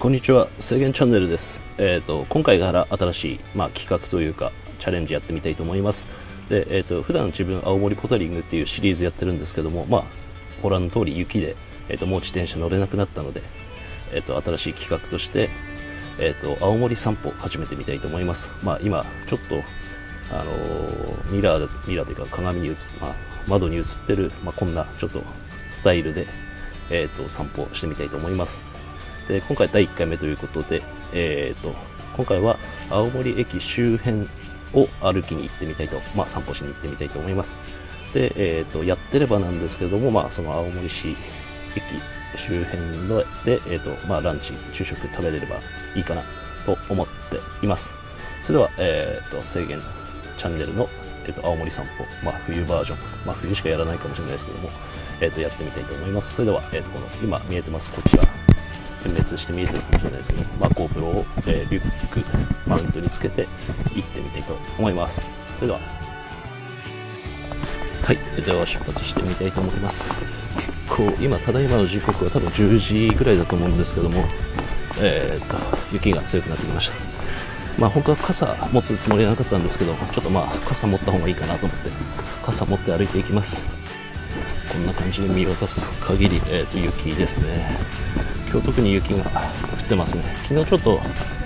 こんにちは。制限チャンネルです、えー、と今回から新しい、まあ、企画というかチャレンジやってみたいと思います。で、えー、と普段自分青森ポタリングっていうシリーズやってるんですけどもまあご覧の通り雪で、えー、ともう自転車乗れなくなったので、えー、と新しい企画として、えー、と青森散歩始めてみたいと思います。まあ今ちょっとあのミラーミラーというか鏡に映っ、まあ、窓に映ってる、まあ、こんなちょっとスタイルで、えー、と散歩してみたいと思います。で今回第1回目ということで、えー、と今回は青森駅周辺を歩きに行ってみたいと、まあ、散歩しに行ってみたいと思います。で、えー、とやってればなんですけども、まあ、その青森市駅周辺ので、えーとまあ、ランチ昼食食べれればいいかなと思っています。それでは、えー、と制限チャンネルの、えー、と青森散歩、まあ、冬バージョン、まあ、冬しかやらないかもしれないですけども、えー、とやってみたいと思います。それでは、えー、とこの今見えてますこちら。点滅して見えてるかもしれないですけど、まあ、GoPro を、えーリュックマウントにつけて行ってみたいと思います。それでは。はい。では出発してみたいと思います。結構今ただいまの時刻は多分10時ぐらいだと思うんですけどもえー、と雪が強くなってきました。まあ本当は傘持つつもりはなかったんですけどちょっとまあ傘持った方がいいかなと思って傘持って歩いていきます。こんな感じで見渡す限り、えー、と雪ですね。今日特に雪が降ってますね。昨日ちょっと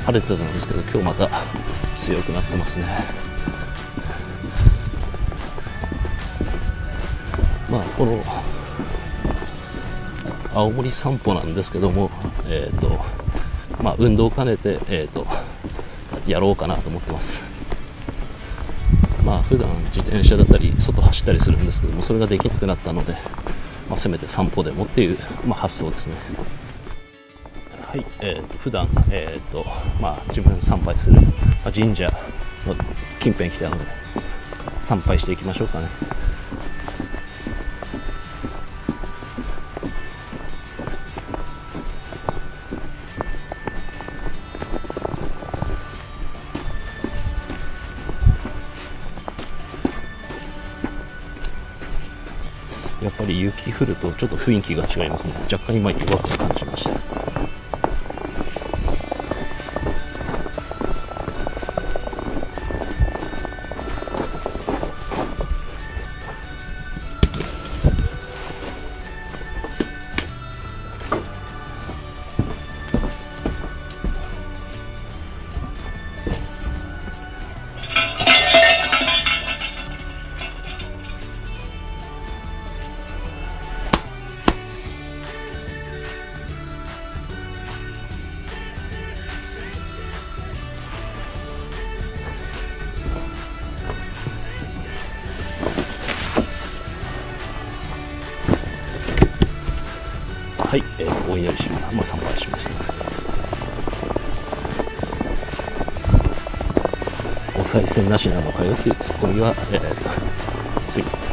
晴れてたんですけど今日また強くなってますね。まあこの青森散歩なんですけどもえっ、とまあ運動を兼ねてえっ、とやろうかなと思ってます。まあ普段自転車だったり外走ったりするんですけどもそれができなくなったので、まあ、せめて散歩でもっていう、まあ、発想ですね。はい、えー、普段えっ、とまあ自分参拝する、あ神社の近辺に来たので参拝していきましょうかね。やっぱり雪降るとちょっと雰囲気が違いますね。若干今弱く感じました。はい、えー、お祈りしままあ、参拝しました。お賽銭なしなのかよっていうツッコミは、えーすいません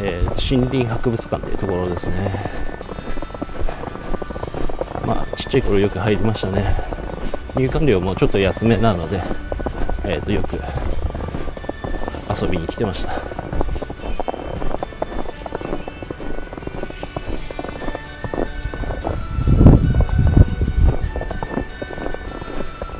えー森林博物館というところですね。まあちっちゃい頃よく入りましたね。入館料もちょっと安めなので、えー、とよく遊びに来てました。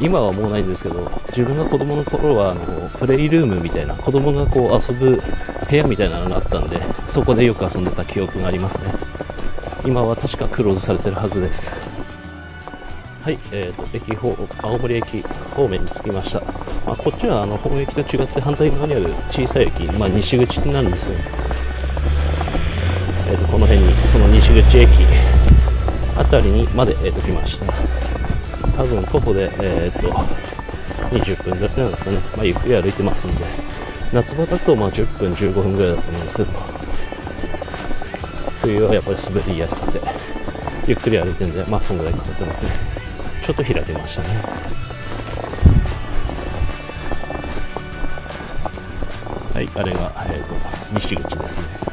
今はもうないんですけど自分が子供の頃はあのプレイルームみたいな子供がこう遊ぶ部屋みたいなのがあったんでそこでよく遊んでた記憶がありますね。今は確かクローズされてるはずです。はい、えー、と駅方青森駅方面に着きました、まあ、こっちはあの本駅と違って反対側にある小さい駅、まあ、西口になるんですけど、えー、とこの辺にその西口駅あたりにまで、えー、と来ました。多分徒歩で、えー、と20分ぐらいなんですかね、まあ、ゆっくり歩いてますんで、夏場だとまあ10分15分ぐらいだと思うんですけど。冬はやっぱり滑りやすくてゆっくり歩いてるんでまあそんぐらいかかってますね。ちょっと開けましたね。はいあれが、えーと、西口ですね。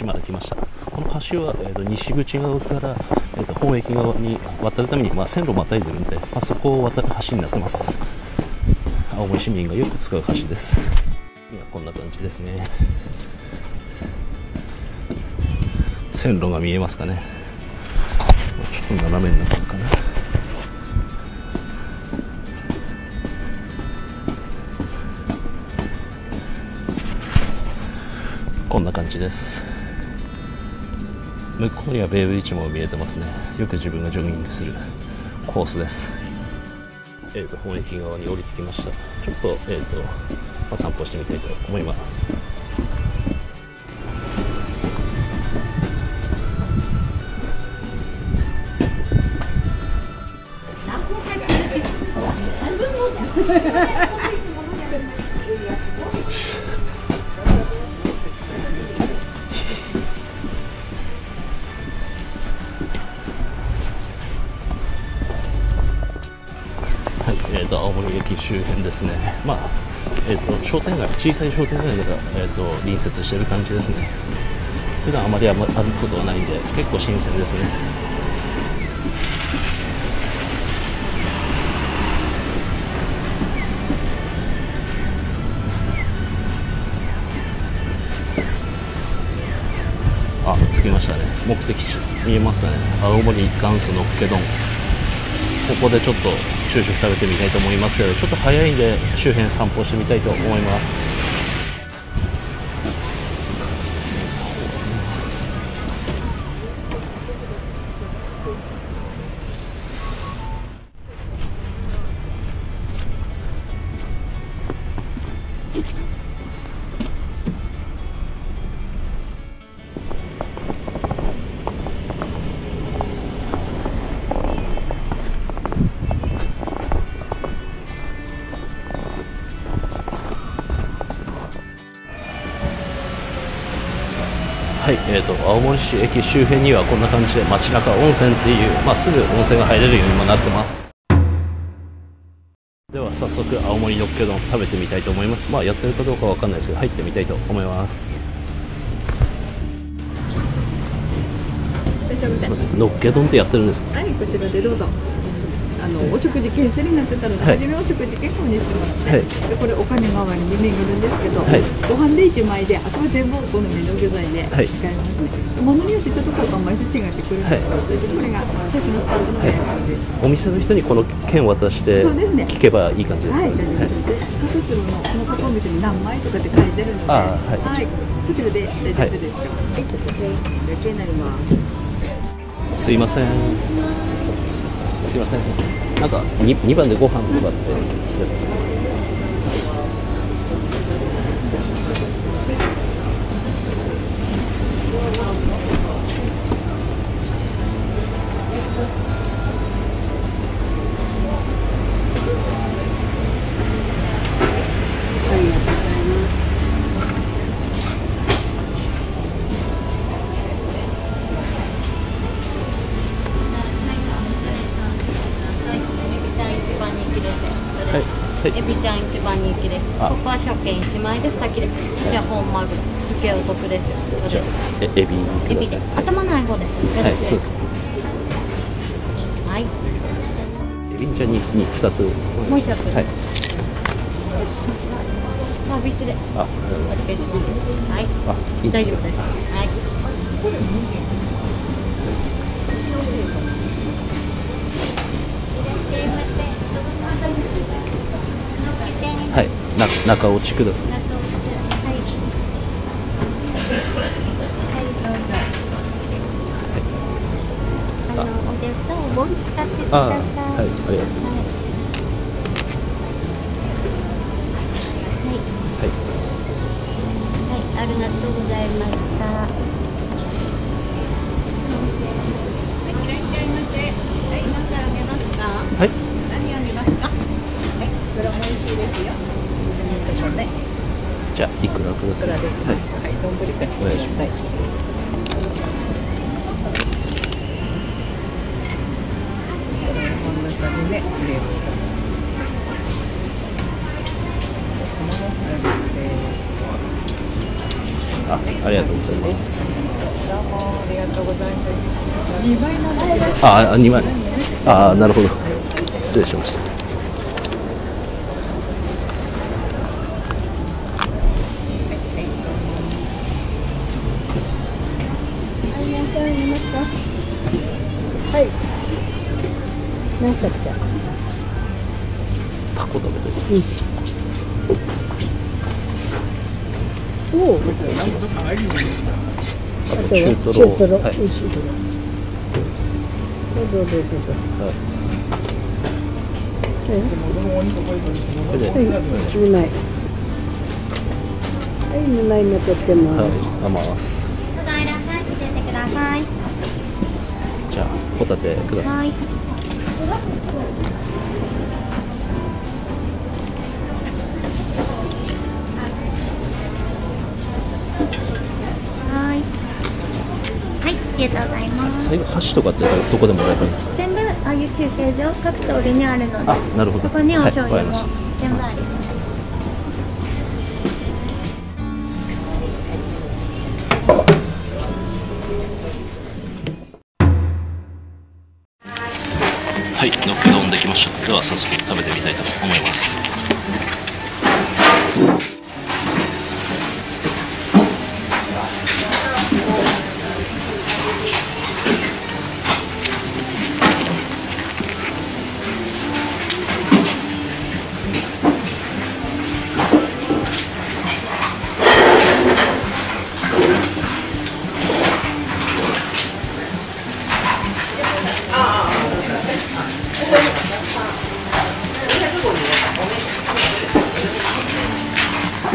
橋まで来ました。この橋は、えーと、西口側から、えーと、本駅側に渡るために、まあ、線路をまたいでるんで、まあ、そこを渡る橋になってます。青森市民がよく使う橋です。今こんな感じですね。線路が見えますかね。ちょっと斜めになってるかな。こんな感じです。向こうにはベイブリッジも見えてますね。よく自分がジョギングするコースです。えーと、本駅側に降りてきました。ちょっと,、えーとまあ、散歩してみたいと思います周辺ですね、まあえーと、商店街、小さい商店街が、えーと、隣接している感じですね、普段あまり歩くことはないんで、結構新鮮ですね。あ、着きましたね。目的地見えますかね。青森元祖のっけ丼。ここでちょっと昼食食べてみたいと思いますけどちょっと早いんで周辺散歩してみたいと思います。えーと、青森市駅周辺にはこんな感じで街中温泉っていう、まあ、すぐ温泉が入れるようにもなってます。では早速青森のっけ丼食べてみたいと思います。まあやってるかどうかわかんないですけど入ってみたいと思います。す。みませんのっけ丼ってやってるんですか？はいこちらでどうぞあのお食事件数になってたので、はい、初めお食事結構にしてもらって、はい、でこれお金代わりに巡るんですけど、はい、ご飯で1枚であとは全部お好みの具材で使いますね、ものによってちょっと交換枚数違ってくるんですけど、これが最初のスタートのやつで、お店の人にこの券渡して聞けばいい感じですかね、はい、各種のその各お店に何枚とかって書いてるので、はい、こちらで大丈夫ですか、はい、こちらになります。すいませんすいません。なんか 2, 2番でご飯とかってやつエビ食券一枚で二切れ。じゃあ本マグ、つけお得です。じゃえエビエビで頭ない方で。はい、そうです。はい。エビちゃんにに二つ。もう一つ。はい。サービスで。あ、お願いします。はい。あ、いい大丈夫です。はい。はいな中落ちください氷使ってください。はい、ありがとうございます。はい、はい、ありがとうござい。ました。はい。じゃあ、い。くらください。はい、どんぶりか。お願い。します。こんな感じで入れるあありがとうございます。どうもありがとうございます。2倍なんだけどああ2枚。ああなるほど。失礼しましたなんかった。タコ食べたいです、おお。あとあとは中トロ中トロ。はい。美味しい。どうぞどうぞどうぞ。これで、はい。はい。二枚。はい、二枚目取ってます。はい、甘ますい。じゃあホタテください。はいありがとうございます。最後箸とかってどこでもらえばいいんですか？全部ああいう休憩所各通りにあるのであなるほど。そこにお醤油もはい全部あります。はいのっけ丼できました。では早速食べてみたいと思います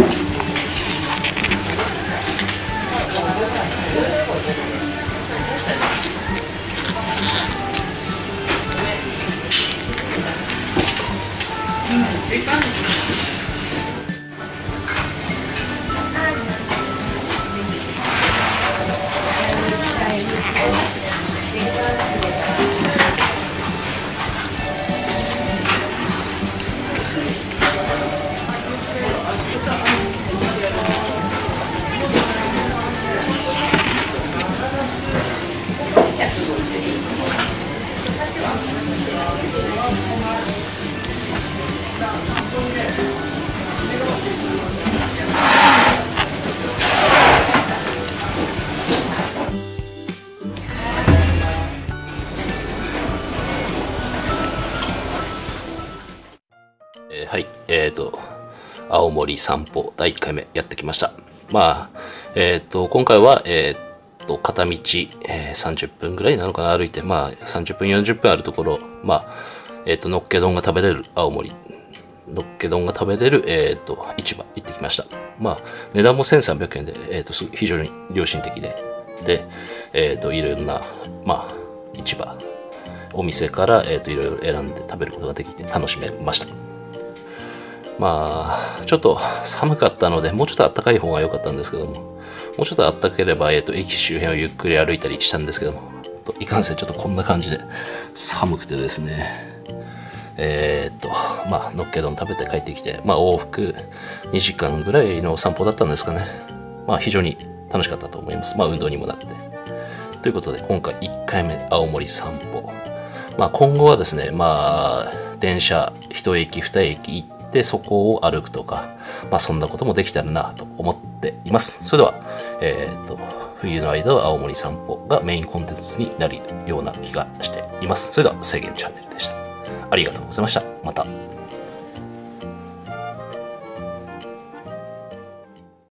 えーはい、えっ、と、青森散歩第1回目やってきました。まあ、えっ、と、今回は、えっ、と、片道、えー30分ぐらいなのかな、歩いて、まあ、30分、40分あるところ、まあ、えっ、と、のっけ丼が食べれる青森、のっけ丼が食べれる、えっ、と、市場行ってきました。まあ、値段も1300円で、えっ、と、非常に良心的で、で、えっ、と、いろんな、まあ、市場、お店から、えっ、と、いろいろ選んで食べることができて楽しめました。まあ、ちょっと寒かったので、もうちょっと暖かい方が良かったんですけども、もうちょっと暖ければ、えっ、と、駅周辺をゆっくり歩いたりしたんですけども、といかんせんちょっとこんな感じで寒くてですね、えーっと、まあ、のっけ丼食べて帰ってきて、まあ、往復2時間ぐらいの散歩だったんですかね。まあ、非常に楽しかったと思います。まあ、運動にもなって。ということで、今回1回目、青森散歩。まあ、今後はですね、まあ、電車、1駅、2駅行って、そこを歩くとか、まあ、そんなこともできたらなと思っています。それでは、えーっと、冬の間は青森散歩がメインコンテンツになるような気がしています。それでは、制限チャンネルでした。ありがとうございました。また。